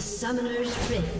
To Summoner's Rift.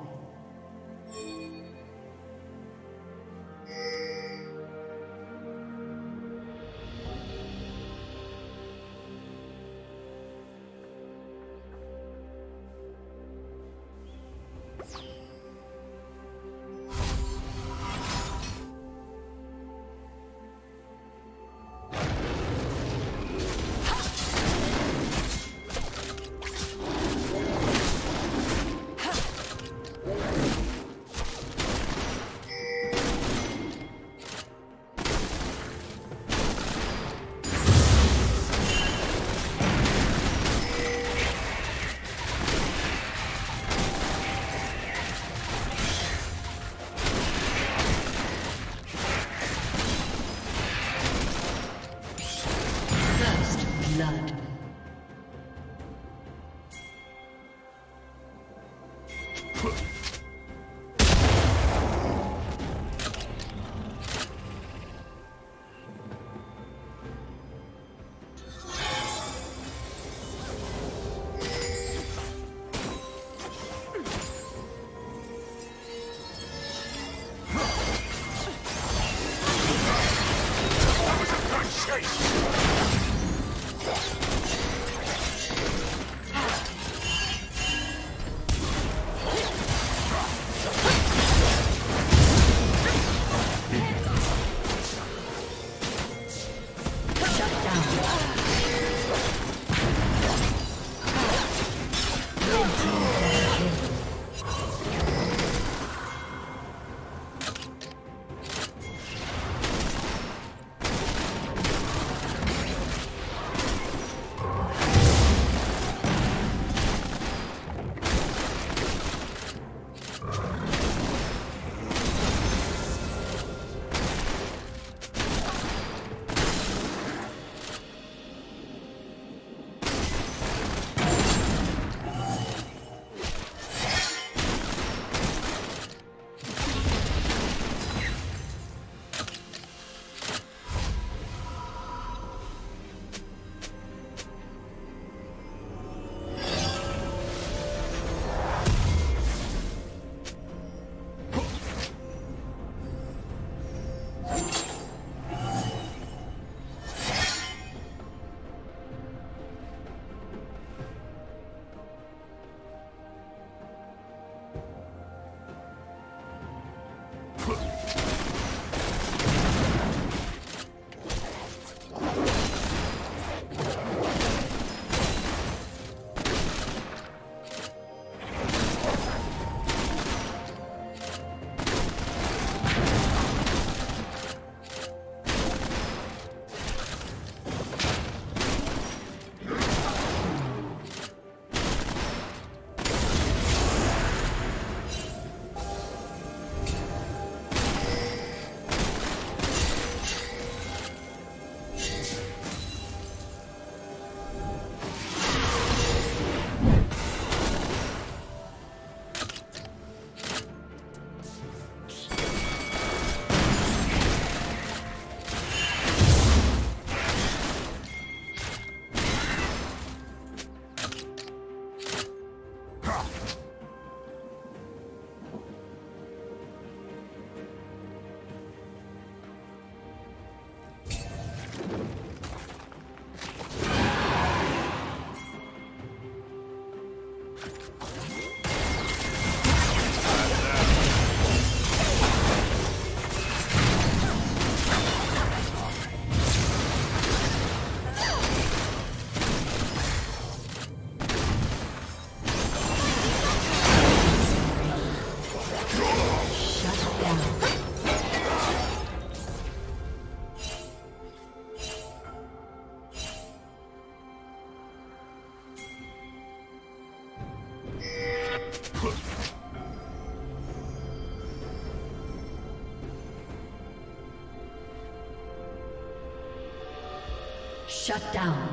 Blood. Shut down.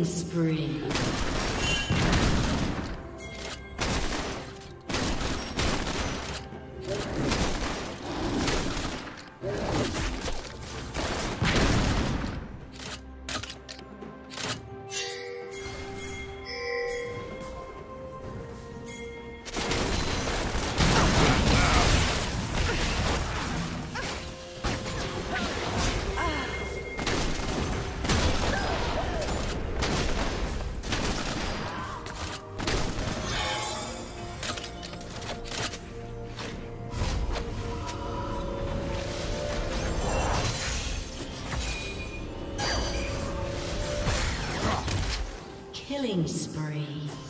Killing spree. Killing spree.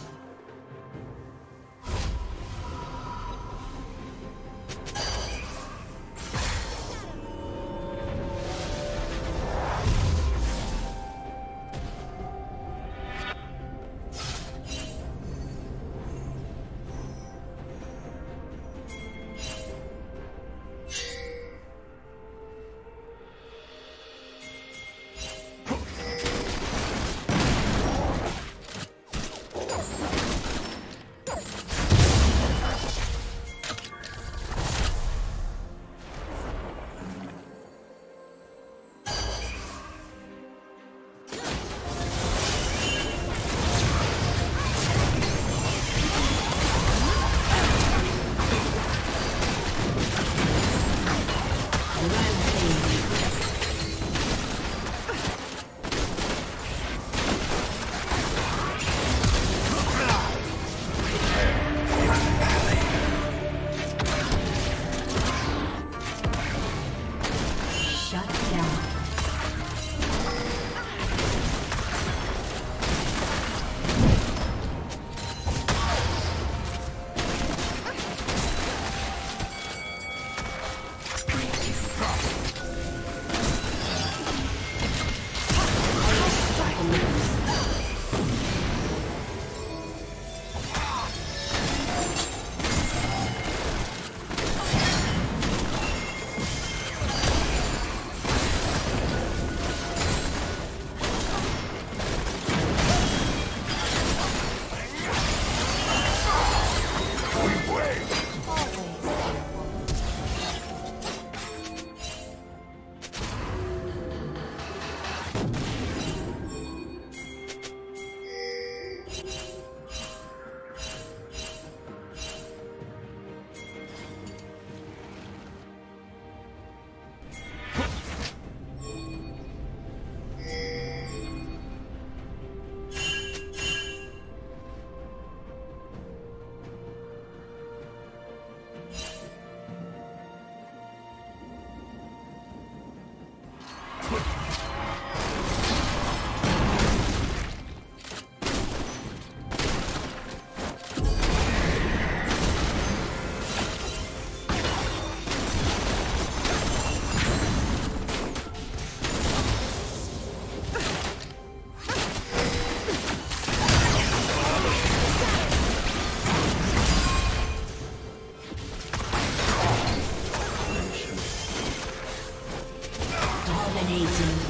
Dominating.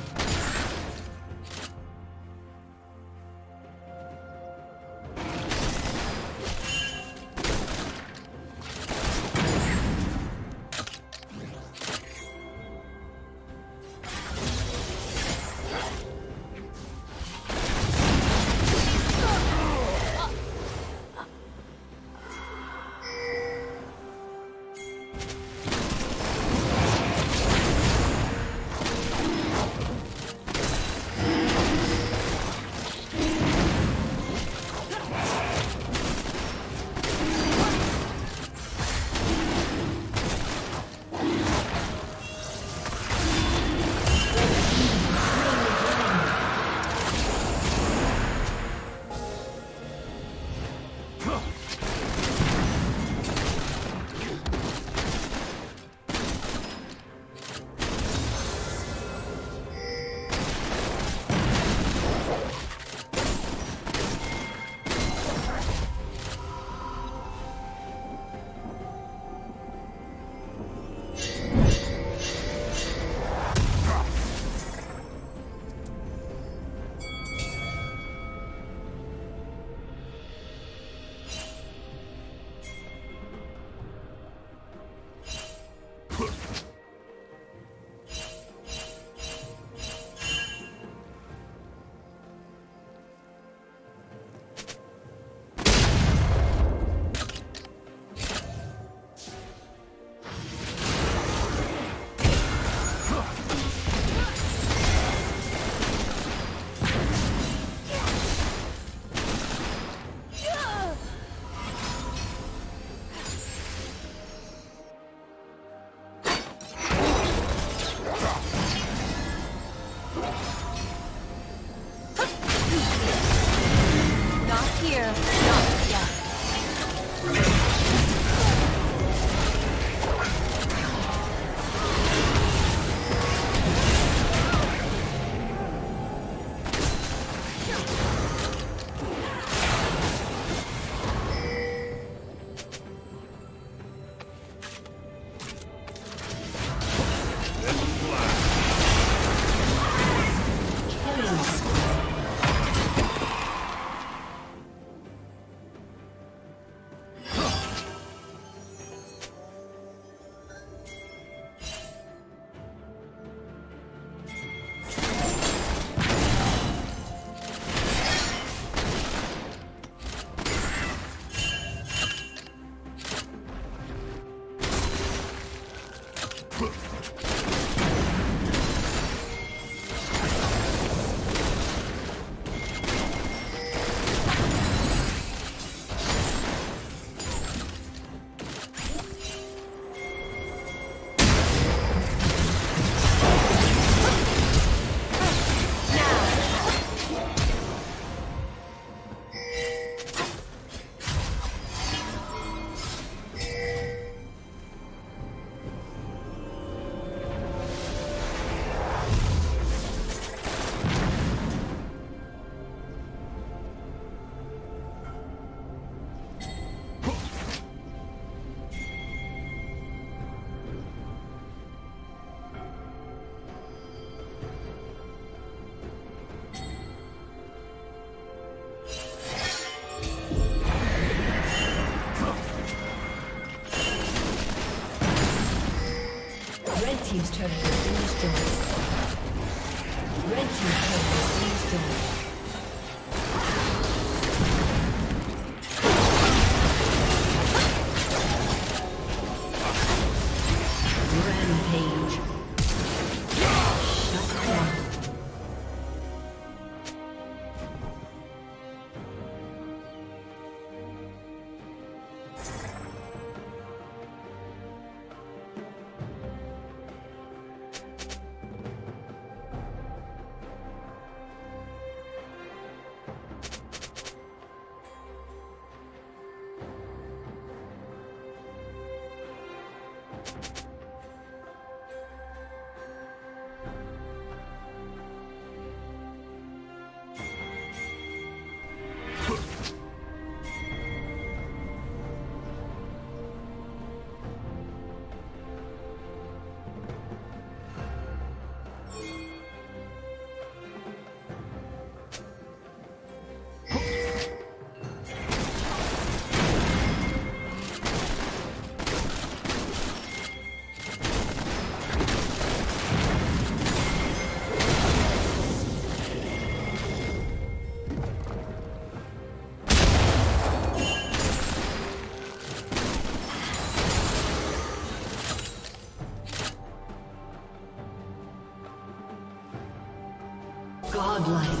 Life.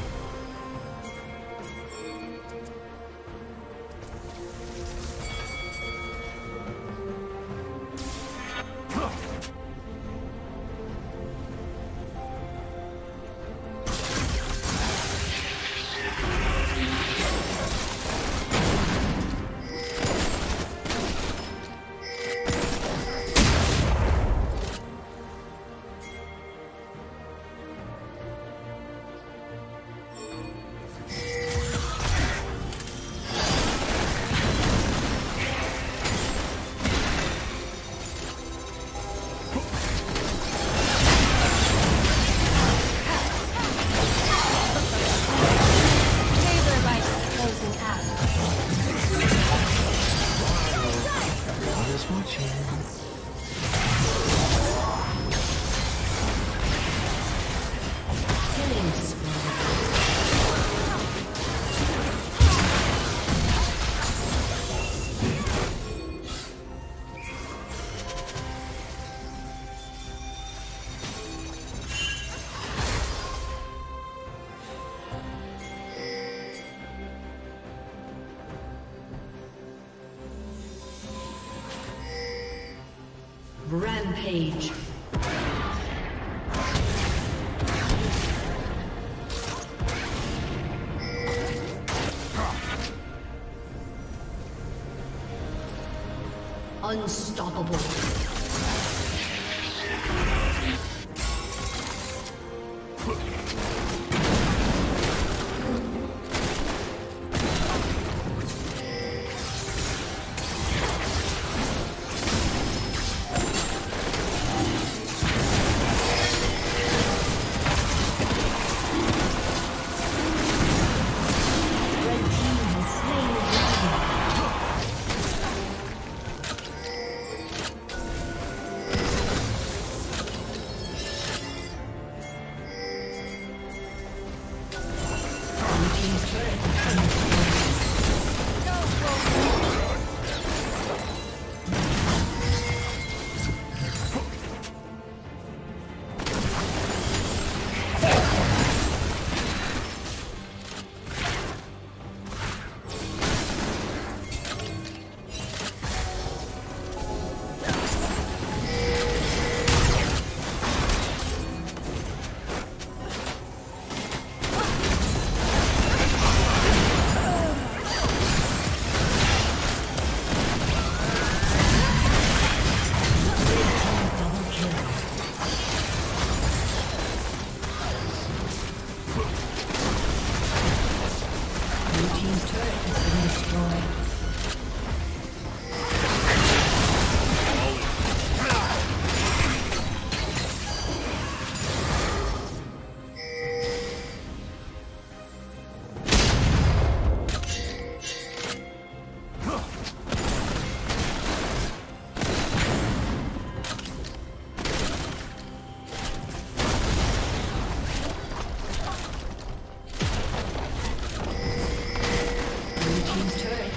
Rampage. Unstoppable.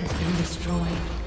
Slain